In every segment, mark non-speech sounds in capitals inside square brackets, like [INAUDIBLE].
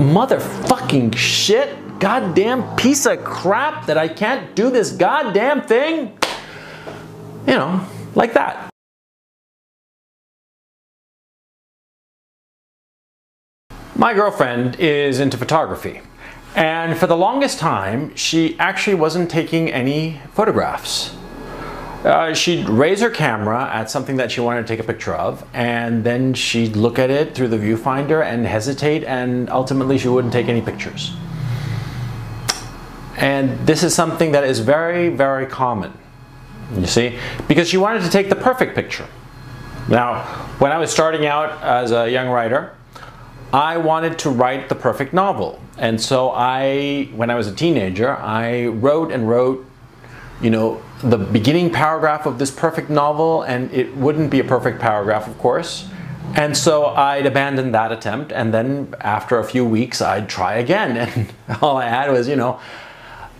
motherfucking shit, goddamn piece of crap that I can't do this goddamn thing. You know, like that. My girlfriend is into photography. And for the longest time, she actually wasn't taking any photographs. Uh, she'd raise her camera at something that she wanted to take a picture of, and then she'd look at it through the viewfinder and hesitate, and ultimately she wouldn't take any pictures. And this is something that is very, very common, you see, because she wanted to take the perfect picture. Now, when I was starting out as a young writer, I wanted to write the perfect novel. And so I, when I was a teenager, I wrote and wrote, you know, the beginning paragraph of this perfect novel, and it wouldn't be a perfect paragraph, of course. And so I'd abandon that attempt, and then after a few weeks, I'd try again. [LAUGHS] And all I had was, you know,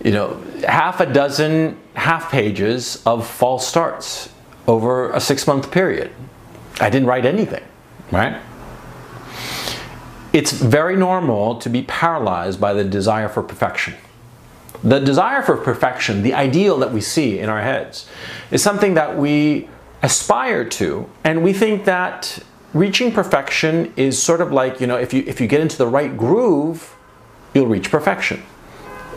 you know, half a dozen half pages of false starts over a six month period. I didn't write anything, right? It's very normal to be paralyzed by the desire for perfection. The desire for perfection, the ideal that we see in our heads, is something that we aspire to, and we think that reaching perfection is sort of like, you know, if you, if you get into the right groove, you'll reach perfection.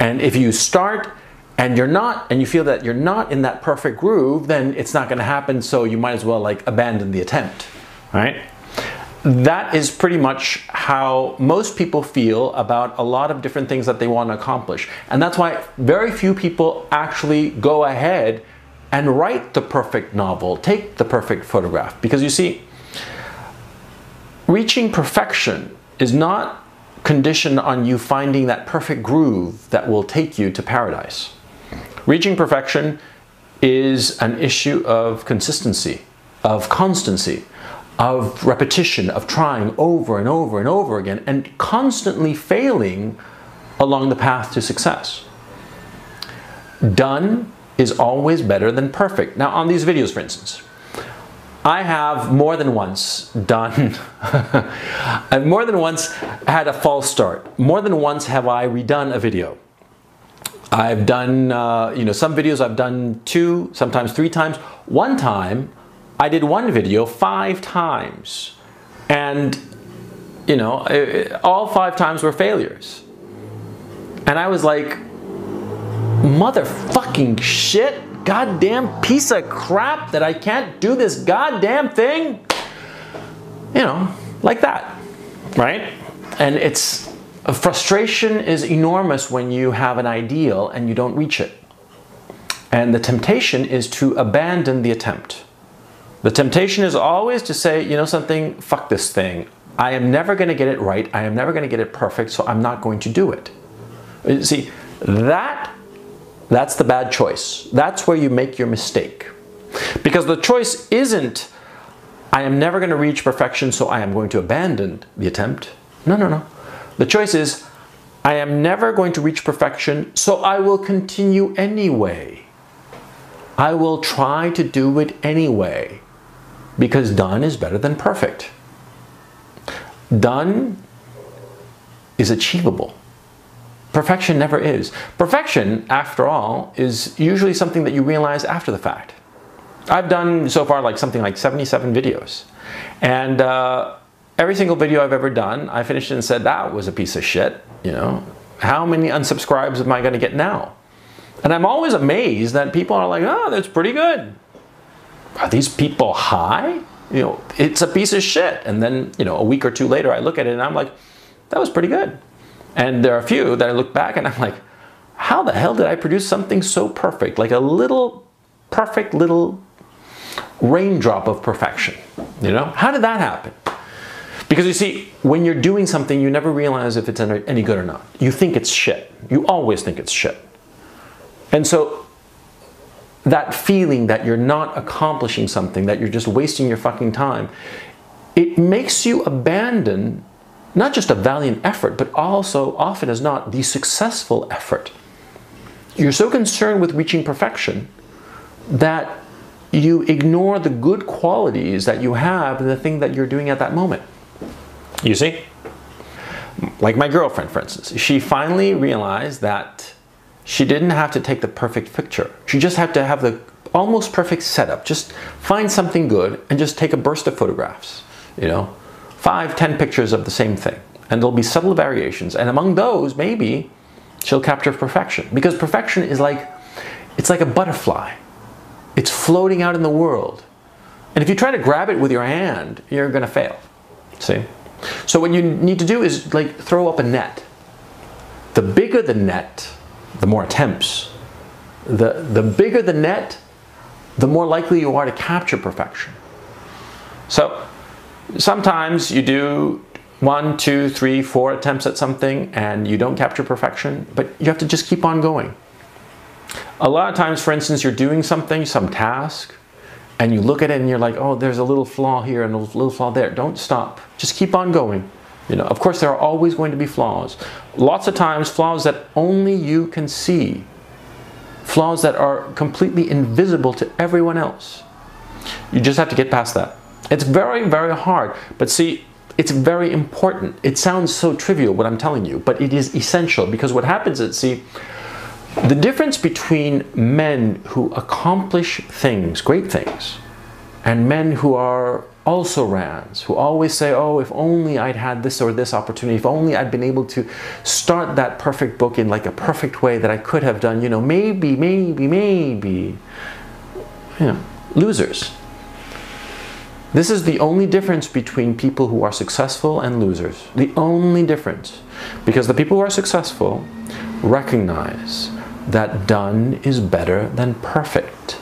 And if you start and you're not, and you feel that you're not in that perfect groove, then it's not going to happen, so you might as well like abandon the attempt, right? That is pretty much how most people feel about a lot of different things that they want to accomplish. And that's why very few people actually go ahead and write the perfect novel, take the perfect photograph. Because you see, reaching perfection is not conditioned on you finding that perfect groove that will take you to paradise. Reaching perfection is an issue of consistency, of constancy of repetition, of trying over and over and over again, and constantly failing along the path to success. Done is always better than perfect. Now, on these videos, for instance, I have more than once done, [LAUGHS] I've more than once had a false start. More than once have I redone a video. I've done, uh, you know, some videos I've done two, sometimes three times. One time, I did one video five times and you know, it, all five times were failures. And I was like, motherfucking shit, goddamn piece of crap that I can't do this goddamn thing. You know, like that, right? And it's, frustration is enormous when you have an ideal and you don't reach it. And the temptation is to abandon the attempt. The temptation is always to say, you know something, fuck this thing. I am never going to get it right. I am never going to get it perfect, so I'm not going to do it. See, that that's the bad choice. That's where you make your mistake. Because the choice isn't I am never going to reach perfection, so I am going to abandon the attempt. No, no, no. The choice is I am never going to reach perfection, so I will continue anyway. I will try to do it anyway because done is better than perfect. Done is achievable. Perfection never is. Perfection, after all, is usually something that you realize after the fact. I've done so far like something like 77 videos. And uh, every single video I've ever done, I finished and said, that was a piece of shit, you know. How many unsubscribes am I going to get now? And I'm always amazed that people are like, oh, that's pretty good are these people high? You know, it's a piece of shit. And then, you know, a week or two later, I look at it and I'm like, that was pretty good. And there are a few that I look back and I'm like, how the hell did I produce something so perfect? Like a little perfect little raindrop of perfection. You know, how did that happen? Because you see, when you're doing something, you never realize if it's any good or not. You think it's shit. You always think it's shit. And so that feeling that you're not accomplishing something, that you're just wasting your fucking time, it makes you abandon not just a valiant effort, but also often as not the successful effort. You're so concerned with reaching perfection that you ignore the good qualities that you have in the thing that you're doing at that moment. You see? like my girlfriend, for instance, she finally realized that she didn't have to take the perfect picture. She just had to have the almost perfect setup. Just find something good and just take a burst of photographs, you know, five, ten pictures of the same thing. And there'll be subtle variations. And among those, maybe she'll capture perfection. Because perfection is like, it's like a butterfly. It's floating out in the world. And if you try to grab it with your hand, you're gonna fail, see? So what you need to do is like throw up a net. The bigger the net, the more attempts. The, the bigger the net, the more likely you are to capture perfection. So sometimes you do one, two, three, four attempts at something and you don't capture perfection, but you have to just keep on going. A lot of times, for instance, you're doing something, some task, and you look at it and you're like, oh, there's a little flaw here and a little flaw there. Don't stop. Just keep on going. You know, of course, there are always going to be flaws. Lots of times, flaws that only you can see. Flaws that are completely invisible to everyone else. You just have to get past that. It's very, very hard. But see, it's very important. It sounds so trivial what I'm telling you, but it is essential because what happens is, see, the difference between men who accomplish things, great things, and men who are also rans, who always say, oh, if only I'd had this or this opportunity, if only I'd been able to start that perfect book in like a perfect way that I could have done, you know, maybe, maybe, maybe. You know, losers. This is the only difference between people who are successful and losers. The only difference. Because the people who are successful recognize that done is better than perfect.